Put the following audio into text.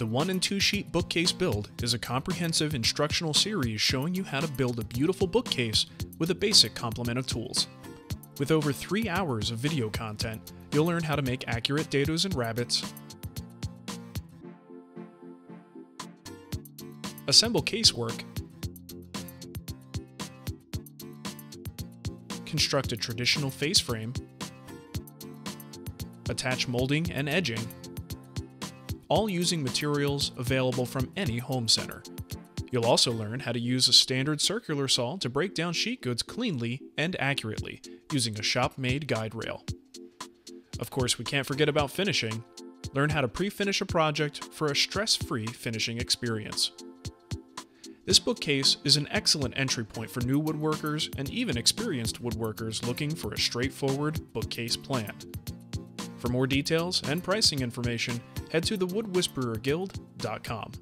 The 1 and 2 sheet bookcase build is a comprehensive instructional series showing you how to build a beautiful bookcase with a basic complement of tools. With over 3 hours of video content, you'll learn how to make accurate dados and rabbets, assemble casework, construct a traditional face frame, attach molding and edging, all using materials available from any home center. You'll also learn how to use a standard circular saw to break down sheet goods cleanly and accurately using a shop-made guide rail. Of course, we can't forget about finishing. Learn how to pre-finish a project for a stress-free finishing experience. This bookcase is an excellent entry point for new woodworkers and even experienced woodworkers looking for a straightforward bookcase plan. For more details and pricing information, head to thewoodwhispererguild.com.